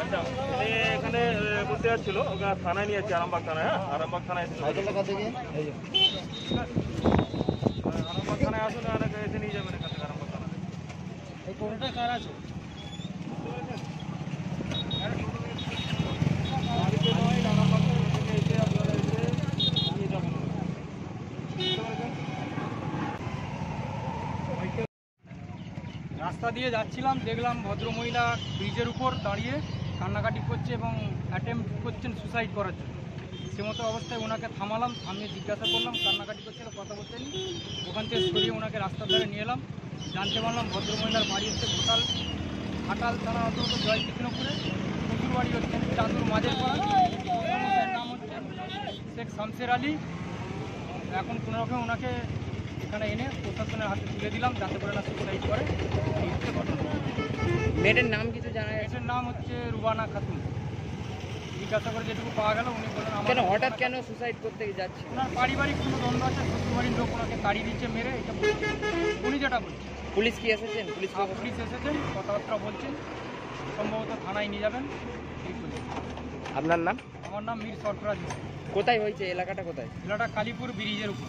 আচ্ছা এখানে এ, ঘুরতে যাচ্ছিল ওকে থানায় নিয়ে যাচ্ছে আরামবাগ থানায় হ্যাঁ? আরামবাগ থানায় এসে সাইকেলটা কাছে গিয়ে এই যে। আরামবাগ থানায় আসুন আর এসে নিয়ে যাবেন এখান থেকে আরামবাগ থানায় এই কোনটা কার আছে? বাড়িতে নয় আরামবাগ থেকে এসে আপনারা এসে নিয়ে যাবেন বুঝতে পেরেছেন? রাস্তা দিয়ে যাচ্ছিলাম দেখলাম ভদ্রমহিলা ব্রিজের উপর দাঁড়িয়ে কান্নাকাটি করছে এবং অ্যাটেম্প করছেন সুসাইড করার জন্য। সে মতো অবস্থায় ওনাকে থামালাম, থামিয়ে জিজ্ঞাসা করলাম, কান্নাকাটি করছিল, কথা বলতেন ওখান থেকে সরিয়ে ওনাকে রাস্তার ধারে নিয়ে এলাম। জানতে পারলাম ভদ্রমহিলার বাড়ি হচ্ছে ঘাটাল ঘাটাল থানা অন্তর্গত জয়কৃষ্ণপুরে। শ্বশুর বাড়ি হচ্ছে চাঁদুর মাঝের পাড়া। নাম হচ্ছে শেখ শামসের আলী। এখন কোনো রকম ওনাকে এখানে এনে প্রশাসনের হাতে তুলে দিলাম, যাতে করে না সুসাইড করে। মেয়েটার নাম কিছু জানা নাম হচ্ছে রুবানা খাতুন। জিজ্ঞাসা করে যেটুকু পাওয়া গেল উনি বলেন আমার কেন হঠাৎ কেন সুসাইড করতে যাচ্ছে ওনার পারিবারিক কোনো দ্বন্দ্ব আছে শ্বশুরবাড়ির লোক ওনাকে তাড়িয়ে দিচ্ছে মেরে এটা বলছে। উনি যেটা বলছেন। পুলিশ কি এসেছেন? পুলিশ আর পুলিশ এসেছেন কথাবার্তা বলছেন। সম্ভবত থানায় নিয়ে যাবেন বলছেন আপনার নাম? আমার নাম মীর সরফরাজ হোসেন। কোথায় হয়েছে? এলাকাটা কোথায়? জেলাটা কালীপুর ব্রিজের উপর।